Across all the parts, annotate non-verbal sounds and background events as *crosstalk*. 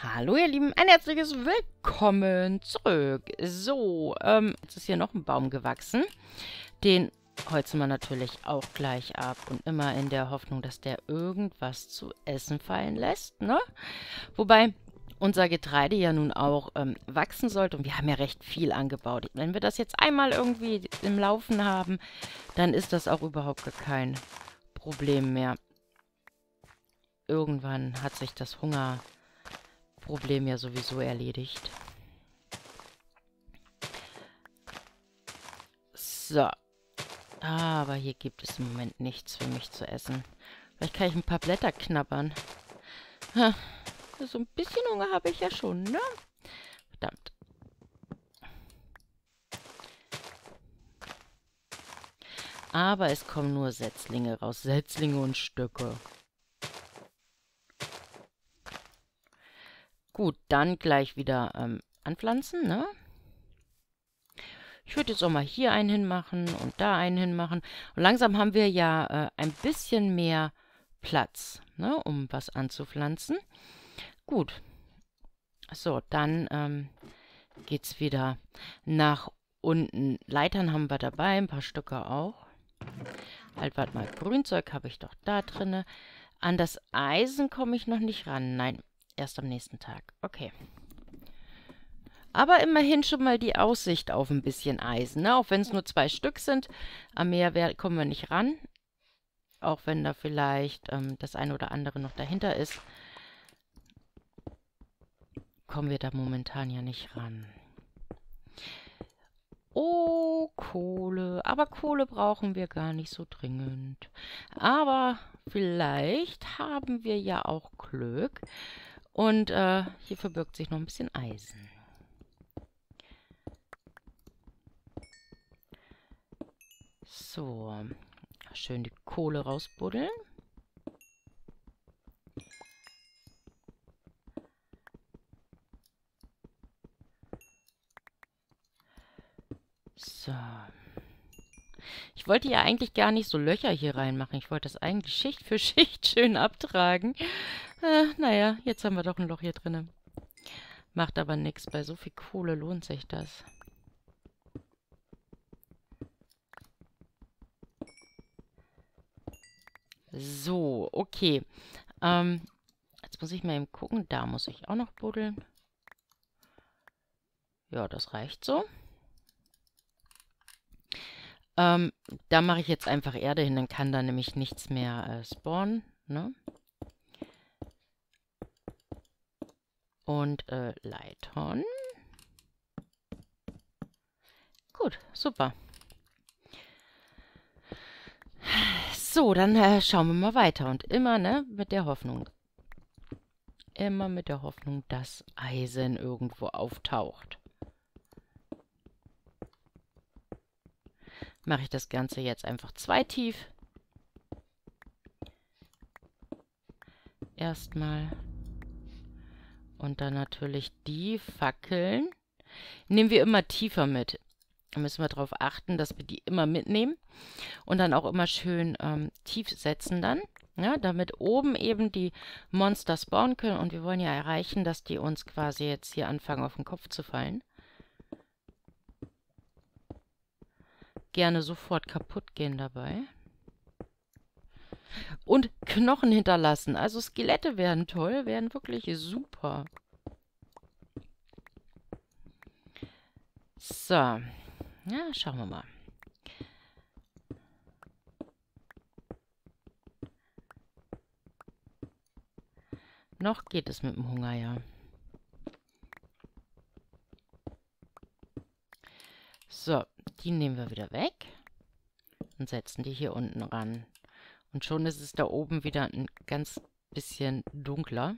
Hallo ihr Lieben, ein herzliches Willkommen zurück. So, ähm, jetzt ist hier noch ein Baum gewachsen. Den holzen wir natürlich auch gleich ab und immer in der Hoffnung, dass der irgendwas zu essen fallen lässt, ne? Wobei unser Getreide ja nun auch ähm, wachsen sollte und wir haben ja recht viel angebaut. Wenn wir das jetzt einmal irgendwie im Laufen haben, dann ist das auch überhaupt kein Problem mehr. Irgendwann hat sich das Hunger Problem ja sowieso erledigt. So. Aber hier gibt es im Moment nichts für mich zu essen. Vielleicht kann ich ein paar Blätter knabbern. So ein bisschen Hunger habe ich ja schon, ne? Verdammt. Aber es kommen nur Setzlinge raus. Setzlinge und Stöcke. Gut, dann gleich wieder ähm, anpflanzen, ne? Ich würde jetzt auch mal hier einen hinmachen und da einen hinmachen. Und langsam haben wir ja äh, ein bisschen mehr Platz, ne, um was anzupflanzen. Gut. So, dann ähm, geht es wieder nach unten. Leitern haben wir dabei, ein paar Stücke auch. Halt, warte mal, Grünzeug habe ich doch da drinne. An das Eisen komme ich noch nicht ran. Nein, Erst am nächsten Tag. Okay. Aber immerhin schon mal die Aussicht auf ein bisschen Eisen. Ne? Auch wenn es nur zwei Stück sind. Am Meer kommen wir nicht ran. Auch wenn da vielleicht ähm, das eine oder andere noch dahinter ist. Kommen wir da momentan ja nicht ran. Oh, Kohle. Aber Kohle brauchen wir gar nicht so dringend. Aber vielleicht haben wir ja auch Glück und äh, hier verbirgt sich noch ein bisschen Eisen. So, schön die Kohle rausbuddeln. So. Ich wollte ja eigentlich gar nicht so Löcher hier reinmachen. Ich wollte das eigentlich Schicht für Schicht *laughs* schön abtragen. Äh, naja, jetzt haben wir doch ein Loch hier drin. Macht aber nichts. Bei so viel Kohle lohnt sich das. So, okay. Ähm, jetzt muss ich mal eben gucken. Da muss ich auch noch buddeln. Ja, das reicht so. Ähm, da mache ich jetzt einfach Erde hin, dann kann da nämlich nichts mehr äh, spawnen. Ne? Und äh, Leitern. Gut, super. So, dann äh, schauen wir mal weiter. Und immer, ne, mit der Hoffnung. Immer mit der Hoffnung, dass Eisen irgendwo auftaucht. mache ich das Ganze jetzt einfach zwei tief. Erstmal. Und dann natürlich die Fackeln. Nehmen wir immer tiefer mit. Da müssen wir darauf achten, dass wir die immer mitnehmen. Und dann auch immer schön ähm, tief setzen dann. Ja, damit oben eben die Monster spawnen können. Und wir wollen ja erreichen, dass die uns quasi jetzt hier anfangen auf den Kopf zu fallen. gerne sofort kaputt gehen dabei. Und Knochen hinterlassen. Also Skelette wären toll, wären wirklich super. So. Ja, schauen wir mal. Noch geht es mit dem Hunger, ja. So, die nehmen wir wieder weg und setzen die hier unten ran. Und schon ist es da oben wieder ein ganz bisschen dunkler.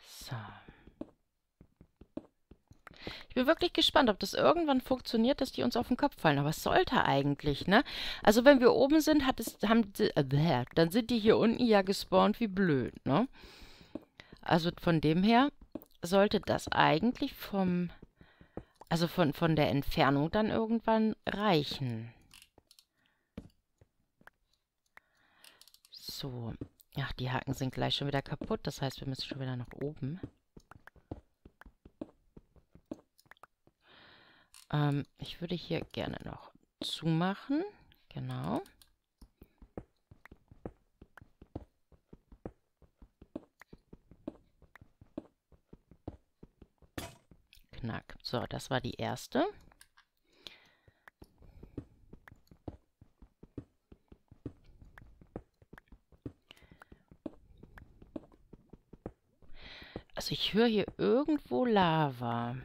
So. Ich bin wirklich gespannt, ob das irgendwann funktioniert, dass die uns auf den Kopf fallen. Aber es sollte eigentlich, ne? Also wenn wir oben sind, hat es, haben, äh, dann sind die hier unten ja gespawnt wie blöd, ne? Also von dem her sollte das eigentlich vom, also von, von der Entfernung dann irgendwann reichen. So. Ach, die Haken sind gleich schon wieder kaputt. Das heißt, wir müssen schon wieder nach oben. Ähm, ich würde hier gerne noch zumachen. Genau. Knack. So, das war die erste. Also ich höre hier irgendwo Lava.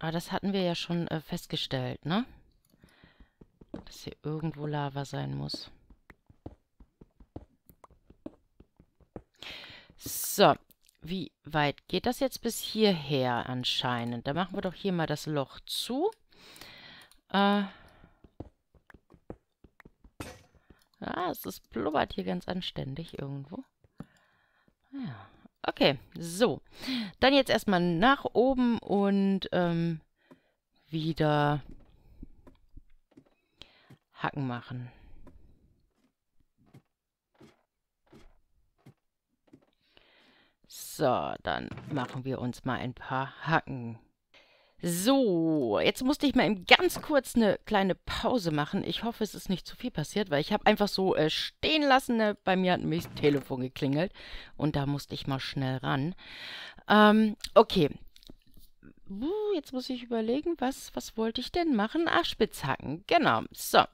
Aber das hatten wir ja schon äh, festgestellt, ne? Dass hier irgendwo Lava sein muss. So, wie weit geht das jetzt bis hierher anscheinend? Da machen wir doch hier mal das Loch zu. Äh. Ja, es ist blubbert hier ganz anständig irgendwo. Ja, okay, so. Dann jetzt erstmal nach oben und ähm, wieder Hacken machen. So, dann machen wir uns mal ein paar Hacken. So, jetzt musste ich mal ganz kurz eine kleine Pause machen. Ich hoffe, es ist nicht zu viel passiert, weil ich habe einfach so äh, stehen lassen. Ne? Bei mir hat nämlich das Telefon geklingelt und da musste ich mal schnell ran. Ähm, okay. Uh, jetzt muss ich überlegen, was, was wollte ich denn machen? Ach, Spitzhacken, genau. So,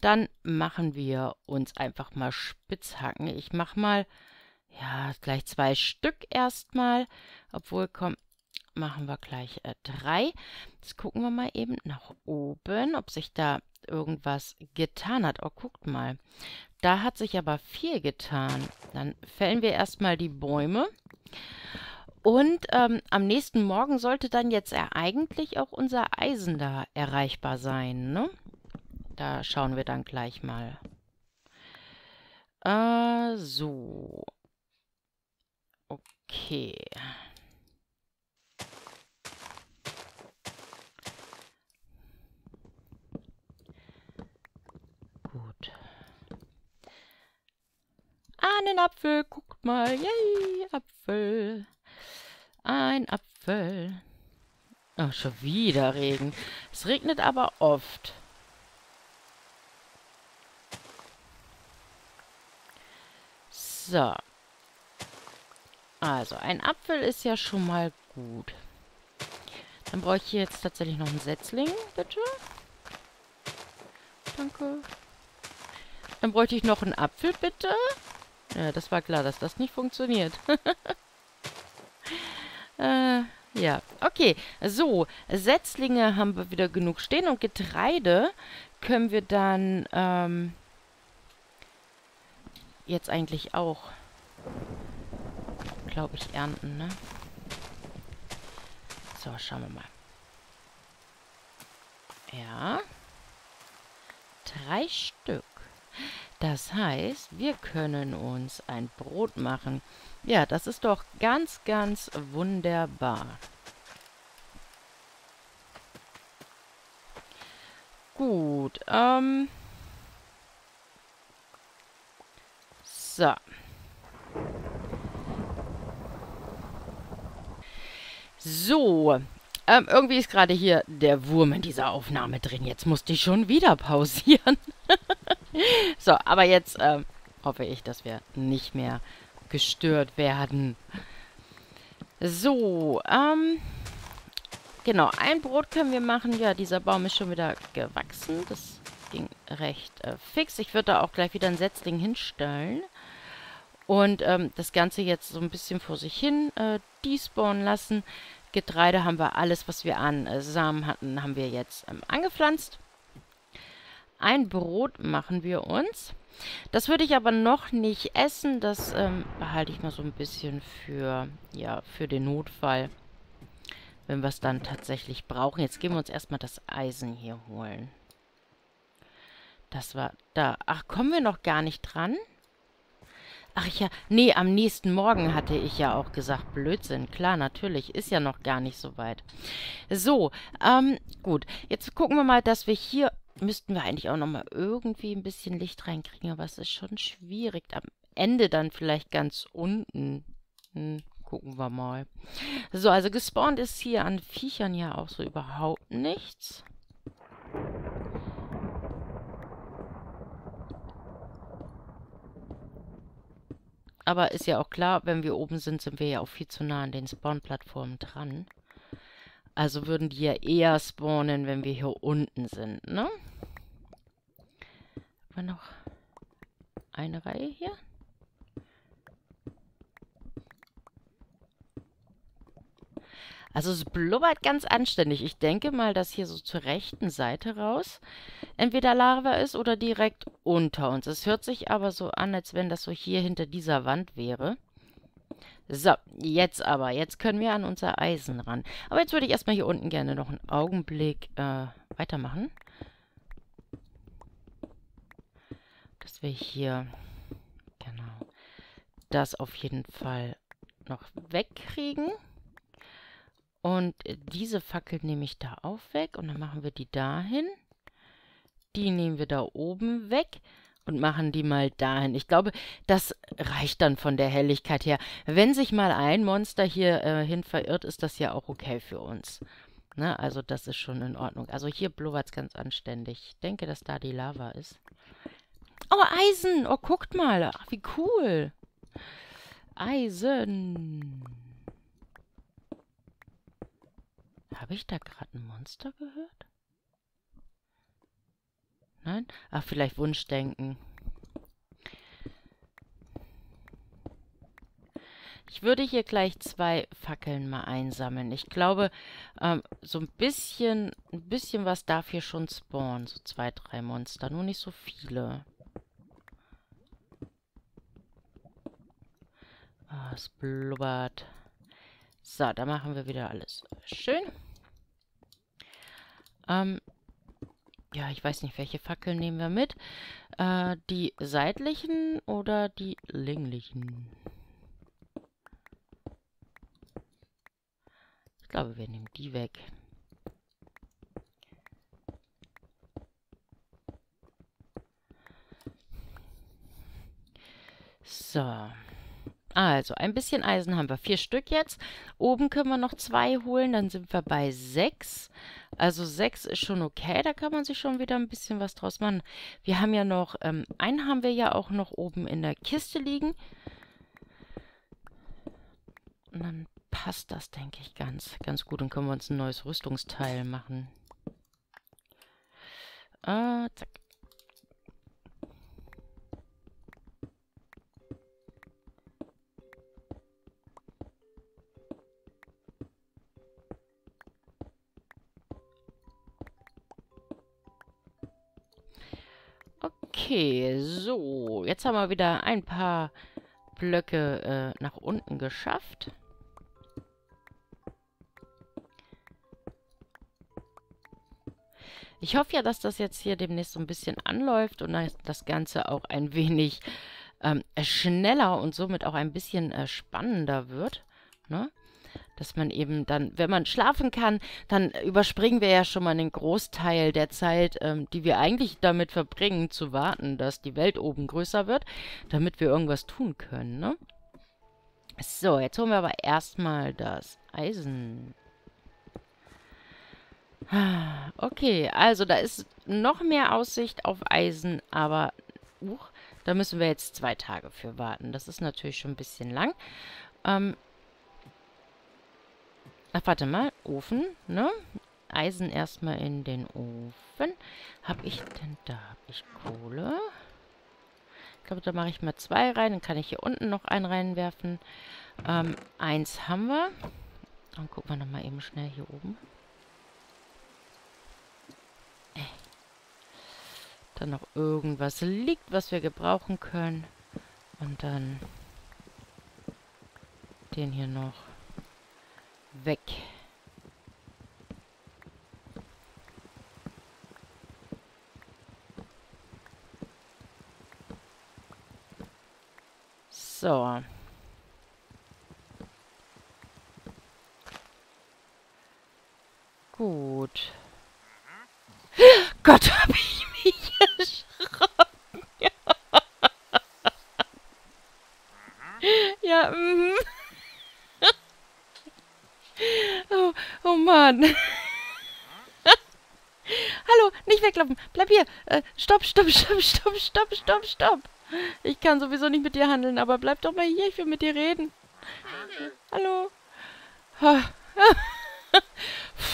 dann machen wir uns einfach mal Spitzhacken. Ich mache mal, ja, gleich zwei Stück erstmal. Obwohl, komm, machen wir gleich äh, drei. Jetzt gucken wir mal eben nach oben, ob sich da irgendwas getan hat. Oh, guckt mal. Da hat sich aber viel getan. Dann fällen wir erstmal die Bäume. Und ähm, am nächsten Morgen sollte dann jetzt eigentlich auch unser Eisen da erreichbar sein, ne? Da schauen wir dann gleich mal. Äh, so. Okay. einen Apfel. Guckt mal. Yay, Apfel. Ein Apfel. Oh, schon wieder Regen. Es regnet aber oft. So. Also, ein Apfel ist ja schon mal gut. Dann brauche ich jetzt tatsächlich noch einen Setzling, bitte. Danke. Dann bräuchte ich noch einen Apfel, bitte. Ja, das war klar, dass das nicht funktioniert. *laughs* äh, ja, okay. So, Setzlinge haben wir wieder genug stehen und Getreide können wir dann ähm, jetzt eigentlich auch, glaube ich, ernten, ne? So, schauen wir mal. Ja. Drei Stück. Das heißt, wir können uns ein Brot machen. Ja, das ist doch ganz, ganz wunderbar. Gut, ähm... So. So. Ähm, irgendwie ist gerade hier der Wurm in dieser Aufnahme drin. Jetzt musste ich schon wieder pausieren. *laughs* so, aber jetzt äh, hoffe ich, dass wir nicht mehr gestört werden. So, ähm, genau, ein Brot können wir machen. Ja, dieser Baum ist schon wieder gewachsen. Das ging recht äh, fix. Ich würde da auch gleich wieder ein Setzling hinstellen. Und ähm, das Ganze jetzt so ein bisschen vor sich hin äh, despawnen lassen. Getreide haben wir alles, was wir an äh, Samen hatten, haben wir jetzt ähm, angepflanzt. Ein Brot machen wir uns. Das würde ich aber noch nicht essen. Das ähm, behalte ich mal so ein bisschen für, ja, für den Notfall. Wenn wir es dann tatsächlich brauchen. Jetzt gehen wir uns erstmal das Eisen hier holen. Das war da. Ach, kommen wir noch gar nicht dran? Ach ja, nee, am nächsten Morgen hatte ich ja auch gesagt, Blödsinn. Klar, natürlich, ist ja noch gar nicht so weit. So, ähm, gut. Jetzt gucken wir mal, dass wir hier müssten wir eigentlich auch nochmal irgendwie ein bisschen Licht reinkriegen, aber es ist schon schwierig. Am Ende dann vielleicht ganz unten. Hm, gucken wir mal. So, also gespawnt ist hier an Viechern ja auch so überhaupt nichts. Aber ist ja auch klar, wenn wir oben sind, sind wir ja auch viel zu nah an den Spawn-Plattformen dran. Also würden die ja eher spawnen, wenn wir hier unten sind, ne? Wir noch eine Reihe hier? Also es blubbert ganz anständig. Ich denke mal, dass hier so zur rechten Seite raus entweder Lava ist oder direkt unter uns. Es hört sich aber so an, als wenn das so hier hinter dieser Wand wäre. So, jetzt aber. Jetzt können wir an unser Eisen ran. Aber jetzt würde ich erstmal hier unten gerne noch einen Augenblick äh, weitermachen. Dass wir hier, genau, das auf jeden Fall noch wegkriegen. Und diese Fackel nehme ich da auch weg und dann machen wir die dahin. Die nehmen wir da oben weg und machen die mal dahin. Ich glaube, das reicht dann von der Helligkeit her. Wenn sich mal ein Monster hier äh, hin verirrt, ist das ja auch okay für uns. Ne? Also das ist schon in Ordnung. Also hier blubbert es ganz anständig. Ich denke, dass da die Lava ist. Oh, Eisen! Oh, guckt mal. Ach, wie cool. Eisen. Habe ich da gerade ein Monster gehört? Nein? Ach, vielleicht Wunschdenken. Ich würde hier gleich zwei Fackeln mal einsammeln. Ich glaube, ähm, so ein bisschen, ein bisschen was darf hier schon spawnen. So zwei, drei Monster, nur nicht so viele. Ah, es blubbert. So, da machen wir wieder alles schön. Ähm, ja, ich weiß nicht, welche Fackeln nehmen wir mit. Äh, die seitlichen oder die länglichen? Ich glaube, wir nehmen die weg. So. Also, ein bisschen Eisen haben wir. Vier Stück jetzt. Oben können wir noch zwei holen, dann sind wir bei sechs. Also sechs ist schon okay, da kann man sich schon wieder ein bisschen was draus machen. Wir haben ja noch, ähm, einen haben wir ja auch noch oben in der Kiste liegen. Und dann passt das, denke ich, ganz, ganz gut. Dann können wir uns ein neues Rüstungsteil machen. Äh, zack. Okay, so. Jetzt haben wir wieder ein paar Blöcke äh, nach unten geschafft. Ich hoffe ja, dass das jetzt hier demnächst so ein bisschen anläuft und das Ganze auch ein wenig ähm, schneller und somit auch ein bisschen äh, spannender wird. Ne? Dass man eben dann, wenn man schlafen kann, dann überspringen wir ja schon mal einen Großteil der Zeit, ähm, die wir eigentlich damit verbringen, zu warten, dass die Welt oben größer wird, damit wir irgendwas tun können, ne? So, jetzt holen wir aber erstmal das Eisen. Okay, also da ist noch mehr Aussicht auf Eisen, aber uh, da müssen wir jetzt zwei Tage für warten. Das ist natürlich schon ein bisschen lang. Ähm, Ach, warte mal. Ofen, ne? Eisen erstmal in den Ofen. Hab ich denn da? Hab ich Kohle? Ich glaube, da mache ich mal zwei rein. Dann kann ich hier unten noch einen reinwerfen. Ähm, eins haben wir. Dann gucken wir nochmal eben schnell hier oben. Äh. Dann noch irgendwas liegt, was wir gebrauchen können. Und dann den hier noch weg. So. Hallo, nicht weglaufen. Bleib hier. Äh, stopp, stopp, *laughs* stopp, stopp, stopp, stopp, stopp. Ich kann sowieso nicht mit dir handeln, aber bleib doch mal hier. Ich will mit dir reden. Hallo. *laughs*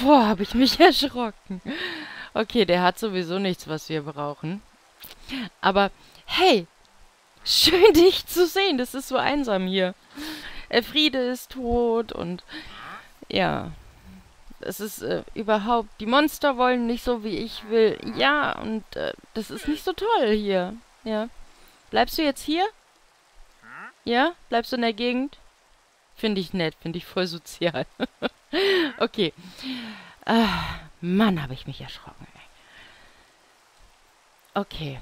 Boah, habe ich mich *laughs* erschrocken. Okay, der hat sowieso nichts, was wir brauchen. Aber, hey, schön dich zu sehen. Das ist so einsam hier. Friede ist tot und ja, es ist äh, überhaupt, die Monster wollen nicht so, wie ich will. Ja, und äh, das ist nicht so toll hier. Ja. Bleibst du jetzt hier? Ja? Bleibst du in der Gegend? Finde ich nett, finde ich voll sozial. *laughs* okay. Ah, Mann, habe ich mich erschrocken. Ey. Okay.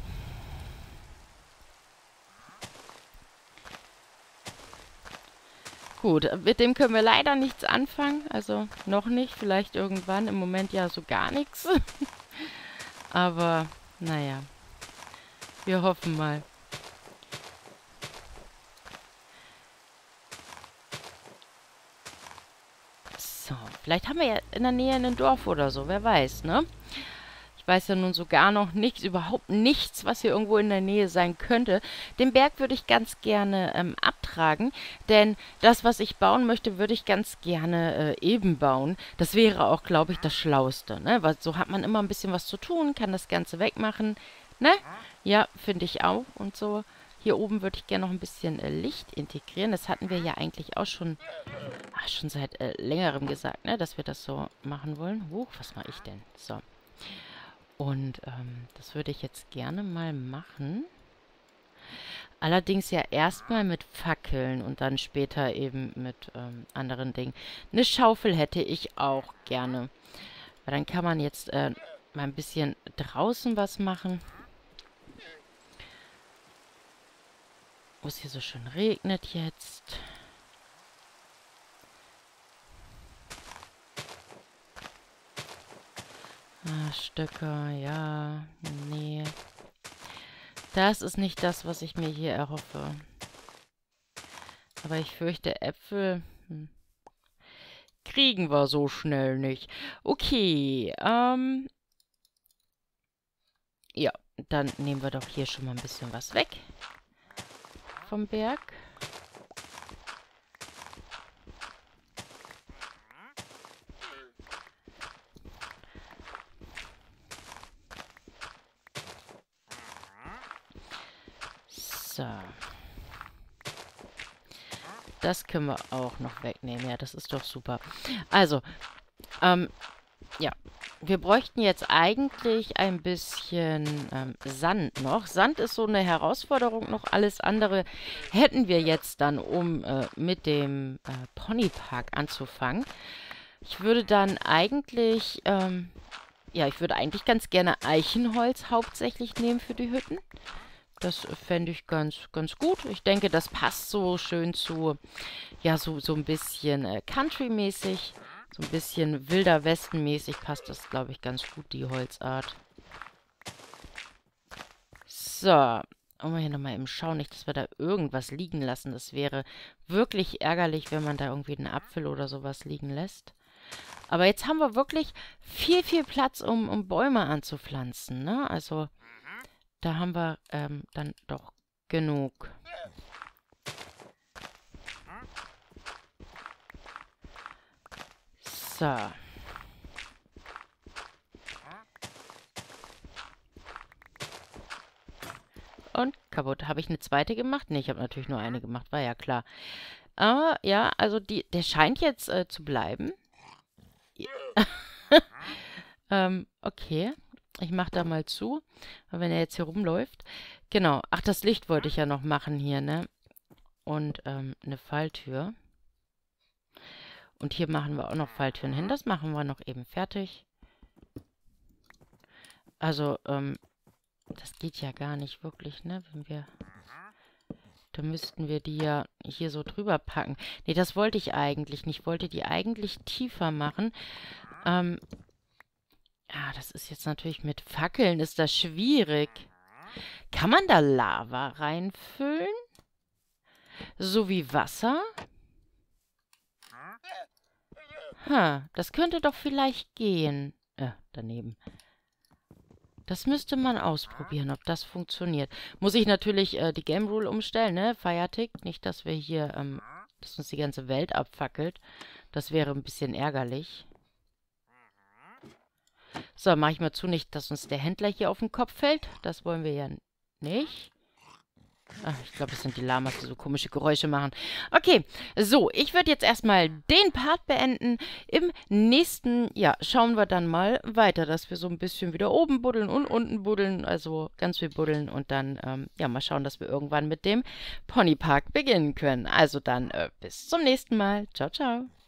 Gut, mit dem können wir leider nichts anfangen. Also noch nicht, vielleicht irgendwann. Im Moment ja so gar nichts. *laughs* Aber, naja. Wir hoffen mal. So, vielleicht haben wir ja in der Nähe ein Dorf oder so. Wer weiß, ne? Weiß ja nun sogar noch nichts, überhaupt nichts, was hier irgendwo in der Nähe sein könnte. Den Berg würde ich ganz gerne ähm, abtragen, denn das, was ich bauen möchte, würde ich ganz gerne äh, eben bauen. Das wäre auch, glaube ich, das Schlauste, ne? Weil so hat man immer ein bisschen was zu tun, kann das Ganze wegmachen, ne? Ja, finde ich auch und so. Hier oben würde ich gerne noch ein bisschen äh, Licht integrieren. Das hatten wir ja eigentlich auch schon, ach, schon seit äh, längerem gesagt, ne, dass wir das so machen wollen. Huch, was mache ich denn? So. Und ähm, das würde ich jetzt gerne mal machen. Allerdings ja erstmal mit Fackeln und dann später eben mit ähm, anderen Dingen. Eine Schaufel hätte ich auch gerne. Weil dann kann man jetzt äh, mal ein bisschen draußen was machen. Wo es hier so schön regnet jetzt. Ah, Stöcker, ja. Nee. Das ist nicht das, was ich mir hier erhoffe. Aber ich fürchte, Äpfel hm, kriegen wir so schnell nicht. Okay, ähm... Ja, dann nehmen wir doch hier schon mal ein bisschen was weg vom Berg. So. Das können wir auch noch wegnehmen. Ja, das ist doch super. Also, ähm, ja. Wir bräuchten jetzt eigentlich ein bisschen ähm, Sand noch. Sand ist so eine Herausforderung noch. Alles andere hätten wir jetzt dann, um äh, mit dem äh, Ponypark anzufangen. Ich würde dann eigentlich, ähm, ja, ich würde eigentlich ganz gerne Eichenholz hauptsächlich nehmen für die Hütten. Das fände ich ganz, ganz gut. Ich denke, das passt so schön zu, ja, so, so ein bisschen äh, Country-mäßig. So ein bisschen wilder Westen-mäßig passt das, glaube ich, ganz gut, die Holzart. So. Und wir hier nochmal eben schauen, nicht, dass wir da irgendwas liegen lassen. Das wäre wirklich ärgerlich, wenn man da irgendwie einen Apfel oder sowas liegen lässt. Aber jetzt haben wir wirklich viel, viel Platz, um, um Bäume anzupflanzen, ne? Also, da haben wir ähm, dann doch genug. So. Und kaputt. Habe ich eine zweite gemacht? Ne, ich habe natürlich nur eine gemacht, war ja klar. Aber ja, also die, der scheint jetzt äh, zu bleiben. *laughs* ähm, okay. Ich mache da mal zu, wenn er jetzt hier rumläuft. Genau. Ach, das Licht wollte ich ja noch machen hier, ne? Und ähm, eine Falltür. Und hier machen wir auch noch Falltüren hin. Das machen wir noch eben fertig. Also, ähm, das geht ja gar nicht wirklich, ne? Wenn wir... Da müssten wir die ja hier so drüber packen. Ne, das wollte ich eigentlich nicht. Ich wollte die eigentlich tiefer machen. Ähm, ja, das ist jetzt natürlich mit Fackeln ist das schwierig. Kann man da Lava reinfüllen? So wie Wasser? Ha, das könnte doch vielleicht gehen. Äh, daneben. Das müsste man ausprobieren, ob das funktioniert. Muss ich natürlich äh, die Game Rule umstellen, ne? Firetick. Nicht, dass wir hier, ähm, dass uns die ganze Welt abfackelt. Das wäre ein bisschen ärgerlich. So, mache ich mal zu, nicht, dass uns der Händler hier auf den Kopf fällt. Das wollen wir ja nicht. Ach, ich glaube, das sind die Lamas, die so komische Geräusche machen. Okay, so, ich würde jetzt erstmal den Part beenden. Im nächsten, ja, schauen wir dann mal weiter, dass wir so ein bisschen wieder oben buddeln und unten buddeln, also ganz viel buddeln und dann, ähm, ja, mal schauen, dass wir irgendwann mit dem Ponypark beginnen können. Also dann, äh, bis zum nächsten Mal. Ciao, ciao.